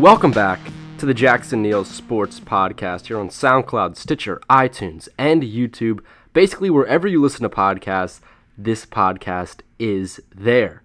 Welcome back to the Jackson Neill Sports Podcast here on SoundCloud, Stitcher, iTunes, and YouTube. Basically, wherever you listen to podcasts, this podcast is there.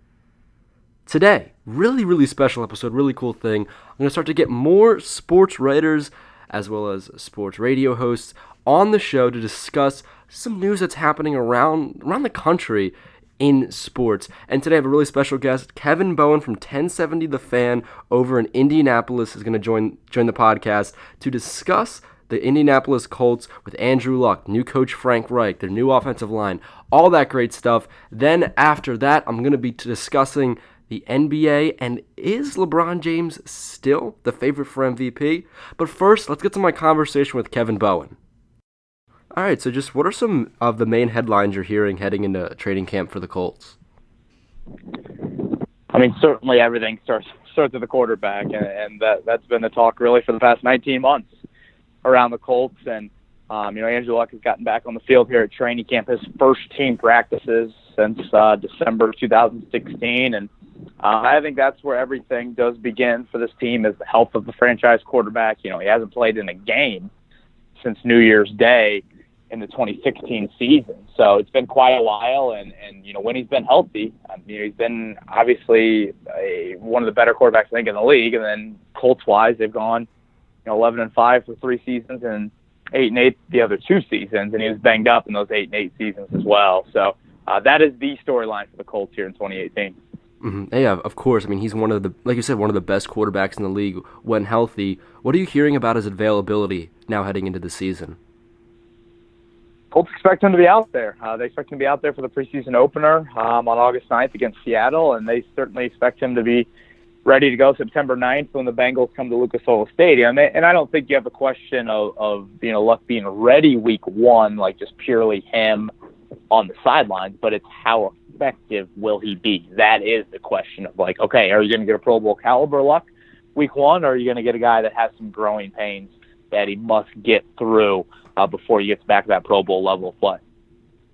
Today, really, really special episode, really cool thing. I'm going to start to get more sports writers as well as sports radio hosts on the show to discuss some news that's happening around around the country in sports. And today I have a really special guest, Kevin Bowen from 1070 The Fan over in Indianapolis is going to join join the podcast to discuss the Indianapolis Colts with Andrew Luck, new coach Frank Reich, their new offensive line, all that great stuff. Then after that, I'm going to be discussing the NBA and is LeBron James still the favorite for MVP? But first, let's get to my conversation with Kevin Bowen. All right, so just what are some of the main headlines you're hearing heading into training camp for the Colts? I mean, certainly everything starts starts with the quarterback, and, and that that's been the talk really for the past 19 months around the Colts. And um, you know, Andrew Luck has gotten back on the field here at training camp, his first team practices since uh, December 2016, and uh, I think that's where everything does begin for this team is the health of the franchise quarterback. You know, he hasn't played in a game since New Year's Day in the 2016 season. So it's been quite a while, and and you know when he's been healthy, he's been obviously a, one of the better quarterbacks I think in the league. And then Colts wise, they've gone you know 11 and five for three seasons and eight and eight the other two seasons, and he was banged up in those eight and eight seasons as well. So uh, that is the storyline for the Colts here in 2018. Mm-hmm. Yeah, of course. I mean, he's one of the, like you said, one of the best quarterbacks in the league when healthy. What are you hearing about his availability now heading into the season? Colts expect him to be out there. Uh, they expect him to be out there for the preseason opener um, on August 9th against Seattle, and they certainly expect him to be ready to go September 9th when the Bengals come to Lucas Oil Stadium. And I don't think you have a question of, of you know Luck being ready week one, like just purely him on the sidelines, but it's how effective will he be? That is the question of like, okay, are you going to get a Pro Bowl caliber Luck week one, or are you going to get a guy that has some growing pains that he must get through uh, before he gets back to that Pro Bowl level of play.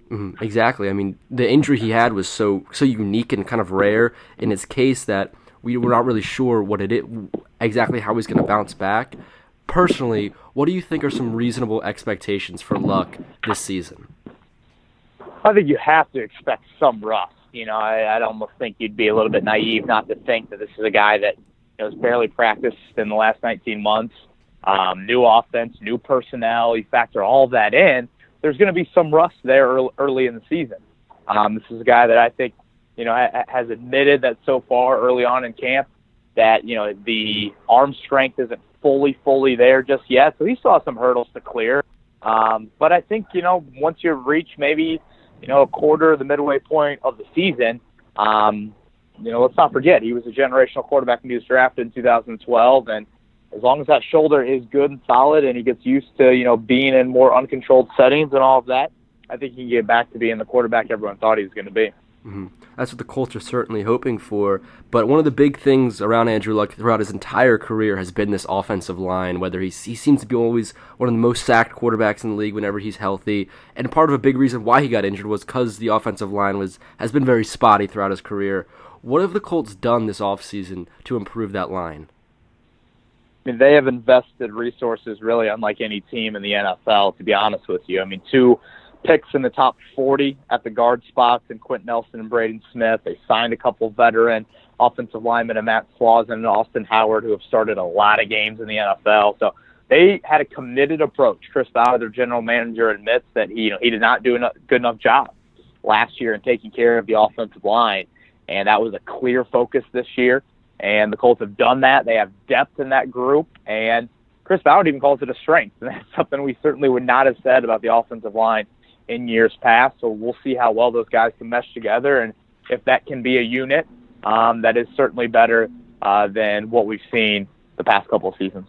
Mm-hmm, exactly. I mean, the injury he had was so so unique and kind of rare in his case that we were not really sure what it is, exactly how he's going to bounce back. Personally, what do you think are some reasonable expectations for Luck this season? I think you have to expect some rust. You know, I, I'd almost think you'd be a little bit naive not to think that this is a guy that you know, has barely practiced in the last 19 months um, new offense, new personnel. You factor all that in. There's going to be some rust there early in the season. Um, this is a guy that I think, you know, has admitted that so far early on in camp that you know the arm strength isn't fully, fully there just yet. So he has some hurdles to clear. Um, but I think you know once you reach maybe you know a quarter of the midway point of the season, um, you know let's not forget he was a generational quarterback when he was drafted in 2012, and as long as that shoulder is good and solid and he gets used to, you know, being in more uncontrolled settings and all of that, I think he can get back to being the quarterback everyone thought he was going to be. Mm-hmm. That's what the Colts are certainly hoping for. But one of the big things around Andrew Luck throughout his entire career has been this offensive line. Whether he's, he seems to be always one of the most sacked quarterbacks in the league whenever he's healthy, and part of a big reason why he got injured was because the offensive line was has been very spotty throughout his career. What have the Colts done this offseason to improve that line? I mean, they have invested resources really unlike any team in the NFL, to be honest with you. I mean, two picks in the top 40 at the guard spots in Quenton Nelson and Braden Smith. They signed a couple veteran offensive linemen and Matt Slauson and Austin Howard, who have started a lot of games in the NFL. So they had a committed approach. Chris Ballard, their general manager, admits that he, you know, he did not do a good enough job last year in taking care of the offensive line, and that was a clear focus this year and the Colts have done that. They have depth in that group, and Chris Ballard even calls it a strength, and that's something we certainly would not have said about the offensive line in years past. So we'll see how well those guys can mesh together, and if that can be a unit um, that is certainly better uh, than what we've seen the past couple of seasons.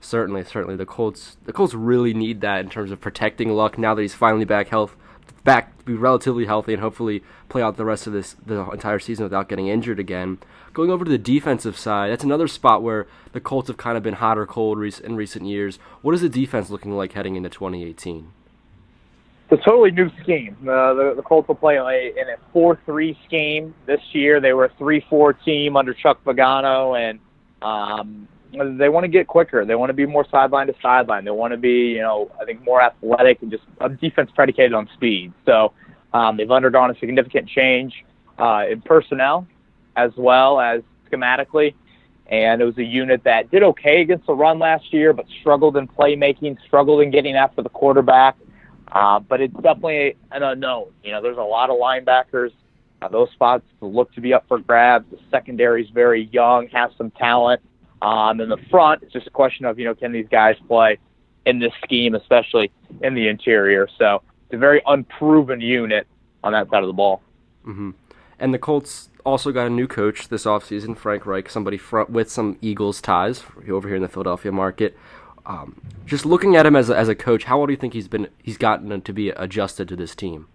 Certainly, certainly, the Colts the Colts really need that in terms of protecting Luck now that he's finally back health back to be relatively healthy and hopefully play out the rest of this the entire season without getting injured again. Going over to the defensive side, that's another spot where the Colts have kind of been hot or cold in recent years. What is the defense looking like heading into 2018? It's a totally new scheme. Uh, the, the Colts will play in a 4-3 scheme this year. They were a 3-4 team under Chuck Pagano, and um, they want to get quicker. They want to be more sideline to sideline. They want to be, you know, I think more athletic and just a defense predicated on speed. So um, they've undergone a significant change uh, in personnel as well as schematically. And it was a unit that did okay against the run last year, but struggled in playmaking, struggled in getting after the quarterback. Uh, but it's definitely an unknown. You know, there's a lot of linebackers. Uh, those spots look to be up for grabs. The secondary is very young, has some talent. Um, in the front, it's just a question of, you know, can these guys play in this scheme, especially in the interior? So it's a very unproven unit on that side of the ball. Mm-hmm. And the Colts also got a new coach this offseason, Frank Reich, somebody front with some Eagles ties over here in the Philadelphia market. Um, just looking at him as a, as a coach, how well do you think he's been he's gotten to be adjusted to this team?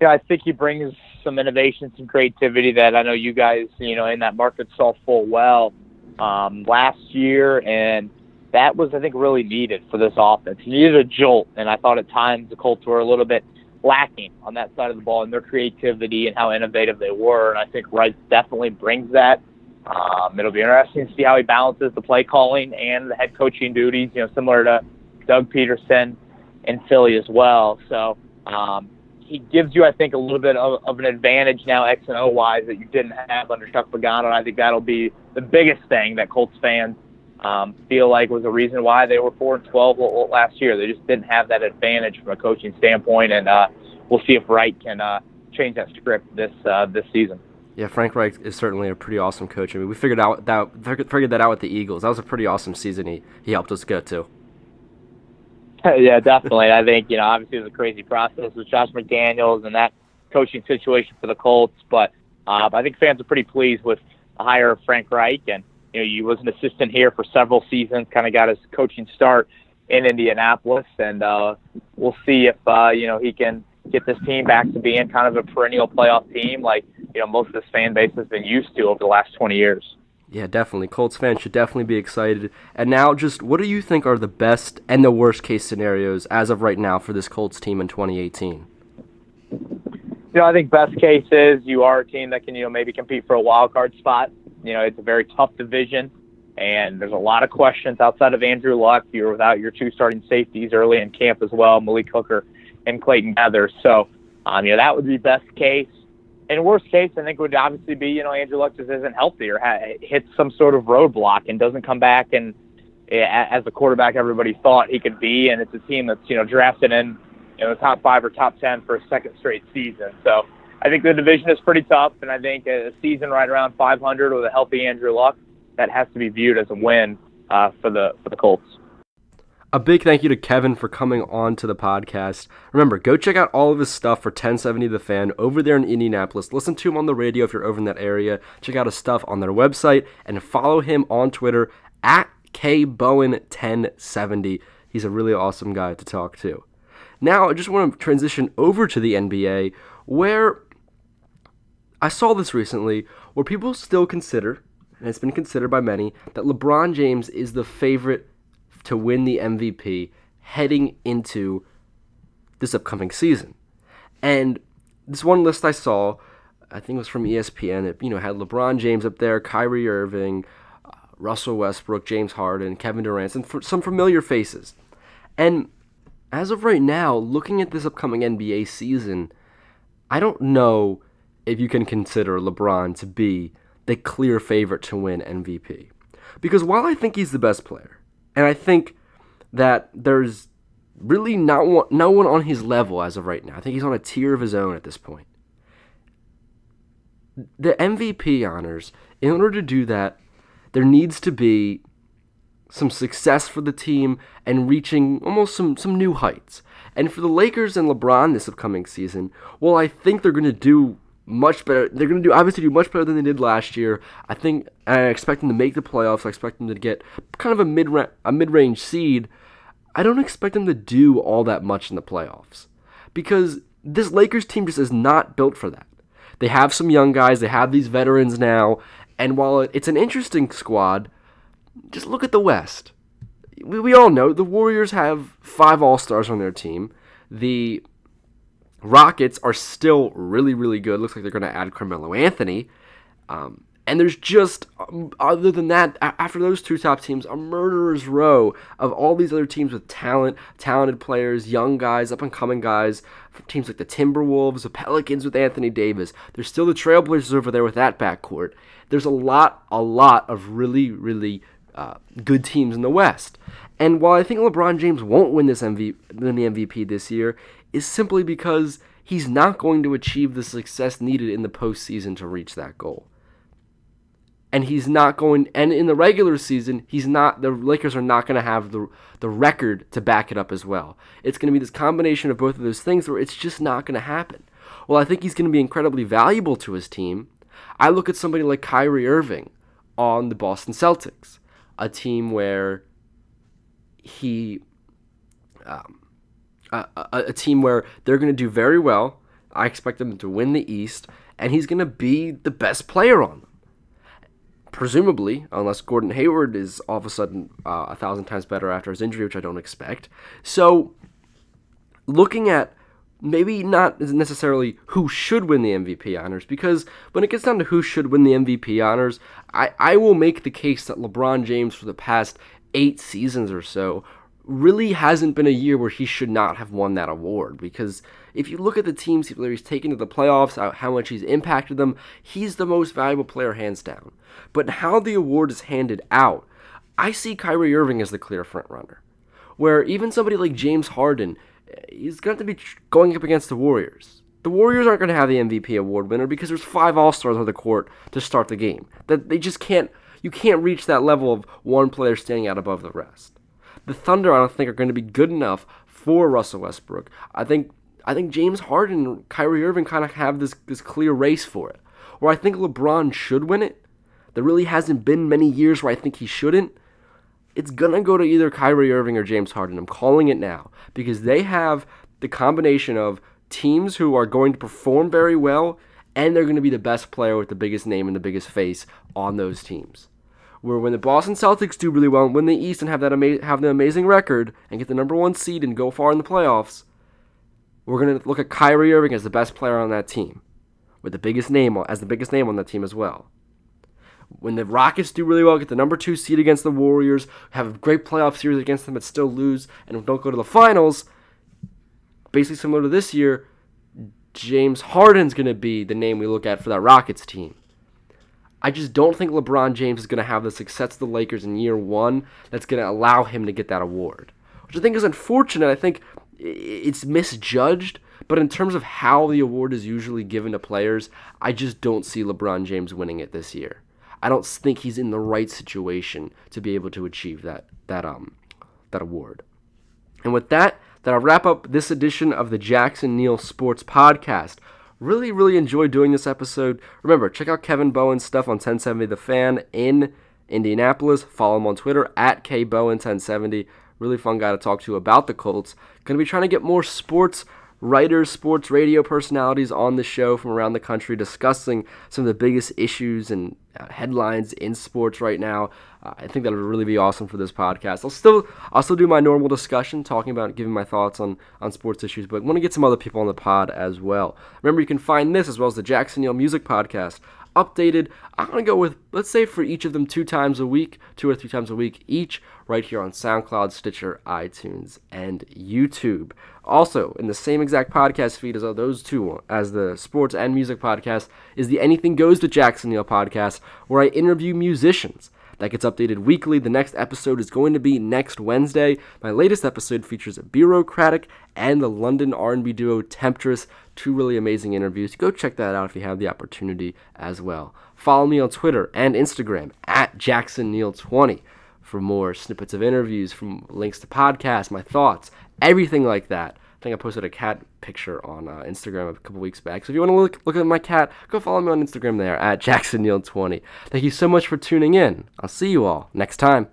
Yeah, I think he brings some innovation, some creativity that I know you guys, you know, in that market saw full well um, last year, and that was, I think, really needed for this offense. You needed a jolt, and I thought at times the Colts were a little bit lacking on that side of the ball and their creativity and how innovative they were, and I think Reich definitely brings that. Um, it'll be interesting to see how he balances the play calling and the head coaching duties, you know, similar to Doug Pederson in Philly as well. So um, he gives you, I think, a little bit of, of an advantage now X and O wise that you didn't have under Chuck Pagano. And I think that'll be the biggest thing that Colts fans um, feel like was the reason why they were four and twelve last year. They just didn't have that advantage from a coaching standpoint, and uh, we'll see if Reich can uh, change that script this uh, this season. Yeah, Frank Reich is certainly a pretty awesome coach. I mean, we figured out that figured that out with the Eagles. That was a pretty awesome season. He he helped us get to. yeah, definitely. I think you know, obviously, it was a crazy process with Josh McDaniels and that coaching situation for the Colts, but uh, I think fans are pretty pleased with the hire of Frank Reich, and you know, he was an assistant here for several seasons, kind of got his coaching start in Indianapolis, and uh, we'll see if uh, you know he can get this team back to being kind of a perennial playoff team, like you know most of this fan base has been used to over the last 20 years. Yeah, definitely. Colts fans should definitely be excited. And now, just what do you think are the best and the worst case scenarios as of right now for this Colts team in 2018? You know, I think best case is you are a team that can, you know, maybe compete for a wild card spot. You know, it's a very tough division, and there's a lot of questions outside of Andrew Luck. You're without your two starting safeties early in camp as well, Malik Hooker and Clayton Geathers. So, um, you know, that would be best case in worst case, I think would obviously be you know Andrew Luck just isn't healthy or ha- hits some sort of roadblock and doesn't come back and as the quarterback everybody thought he could be, and it's a team that's you know drafted in you know the top five or top ten for a second straight season. So I think the division is pretty tough, and I think a season right around 500 with a healthy Andrew Luck that has to be viewed as a win uh, for the for the Colts. A big thank you to Kevin for coming on to the podcast. Remember, go check out all of his stuff for 1070 The Fan over there in Indianapolis. Listen to him on the radio if you're over in that area. Check out his stuff on their website and follow him on Twitter at kbowen1070. He's a really awesome guy to talk to. Now, I just want to transition over to the NBA where I saw this recently where people still consider, and it's been considered by many, that LeBron James is the favorite to win the MVP heading into this upcoming season. And this one list I saw, I think it was from ESPN. It you know had LeBron James up there, Kyrie Irving, uh, Russell Westbrook, James Harden, Kevin Durant, and some familiar faces. And as of right now, looking at this upcoming NBA season, I don't know if you can consider LeBron to be the clear favorite to win MVP. Because while I think he's the best player, and I think that there's really not one, no one on his level as of right now. I think he's on a tier of his own at this point. The MVP honors, in order to do that, there needs to be some success for the team and reaching almost some, some new heights. And for the Lakers and LeBron this upcoming season, well, I think they're going to do much better. They're going to do obviously do much better than they did last year. I think I expect them to make the playoffs. I expect them to get kind of a mid a mid range seed. I don't expect them to do all that much in the playoffs because this Lakers team just is not built for that. They have some young guys. They have these veterans now, and while it's an interesting squad, just look at the West. We, we all know the Warriors have five All Stars on their team. The Rockets are still really, really good. Looks like they're going to add Carmelo Anthony. Um, And there's just, um, other than that, after those two top teams, a murderer's row of all these other teams with talent, talented players, young guys, up and coming guys, teams like the Timberwolves, the Pelicans with Anthony Davis. There's still the Trailblazers over there with that backcourt. There's a lot, a lot of really, really uh, good teams in the West. And while I think LeBron James won't win this MV, win the MVP this year, is simply because he's not going to achieve the success needed in the postseason to reach that goal and he's not going and in the regular season he's not the Lakers are not going to have the the record to back it up as well. It's going to be this combination of both of those things where it's just not going to happen. Well, I think he's going to be incredibly valuable to his team. I look at somebody like Kyrie Irving on the Boston Celtics, a team where he um, a, a, team where they're going to do very well. I expect them to win the East, and he's going to be the best player on them presumably, unless Gordon Hayward is all of a sudden uh, a thousand times better after his injury, which I don't expect. So, looking at maybe not necessarily who should win the MVP honors, because when it gets down to who should win the MVP honors, I, I will make the case that LeBron James for the past eight seasons or so really hasn't been a year where he should not have won that award because if you look at the teams he's taken to the playoffs, uh, how much he's impacted them, he's the most valuable player hands down. But how the award is handed out, I see Kyrie Irving as the clear front runner. Where even somebody like James Harden, eh, he's going to be going up against the Warriors. The Warriors aren't going to have the MVP award winner because there's five All Stars on the court to start the game. That they just can't. You can't reach that level of one player standing out above the rest the Thunder, I don't think, are going to be good enough for Russell Westbrook. I think I think James Harden and Kyrie Irving kind of have this, this clear race for it. Where I think LeBron should win it. There really hasn't been many years where I think he shouldn't. It's going to go to either Kyrie Irving or James Harden. I'm calling it now because they have the combination of teams who are going to perform very well and they're going to be the best player with the biggest name and the biggest face on those teams where when the Boston Celtics do really well and win the East and have that ama- have the amazing record and get the number one seed and go far in the playoffs, we're gonna look at Kyrie Irving as the best player on that team, with the biggest name as the biggest name on that team as well. When the Rockets do really well, get the number two seed against the Warriors, have a great playoff series against them, but still lose and don't go to the finals, basically similar to this year, James Harden's going to be the name we look at for that Rockets team. I just don't think LeBron James is going to have the success of the Lakers in year one that's going to allow him to get that award, which I think is unfortunate. I think it's misjudged, but in terms of how the award is usually given to players, I just don't see LeBron James winning it this year. I don't think he's in the right situation to be able to achieve that that um that award. And with that, that'll wrap up this edition of the Jackson Neill Sports Podcast. Really, really enjoyed doing this episode. Remember, check out Kevin Bowen's stuff on 1070 The Fan in Indianapolis. Follow him on Twitter at KBowen1070. Really fun guy to talk to about the Colts. Going to be trying to get more sports writers, sports radio personalities on the show from around the country discussing some of the biggest issues and uh, headlines in sports right now. I think that would really be awesome for this podcast. I'll still I'll still do my normal discussion, talking about giving my thoughts on on sports issues, but want to get some other people on the pod as well. Remember, you can find this as well as the Jackson Neill Music Podcast updated. I'm to go with, let's say, for each of them two times a week, two or three times a week each, right here on SoundCloud, Stitcher, iTunes, and YouTube. Also, in the same exact podcast feed as those two, as the sports and music podcast, is the Anything Goes to Jackson Neill podcast, where I interview musicians that gets updated weekly. The next episode is going to be next Wednesday. My latest episode features a Bureaucratic and the London R&B duo Temptress. Two really amazing interviews. Go check that out if you have the opportunity as well. Follow me on Twitter and Instagram at JacksonNeill20 for more snippets of interviews, from links to podcasts, my thoughts, everything like that. I think I posted a cat picture on uh, Instagram a couple weeks back. So if you want to look look at my cat, go follow me on Instagram there at JacksonNeill20. Thank you so much for tuning in. I'll see you all next time.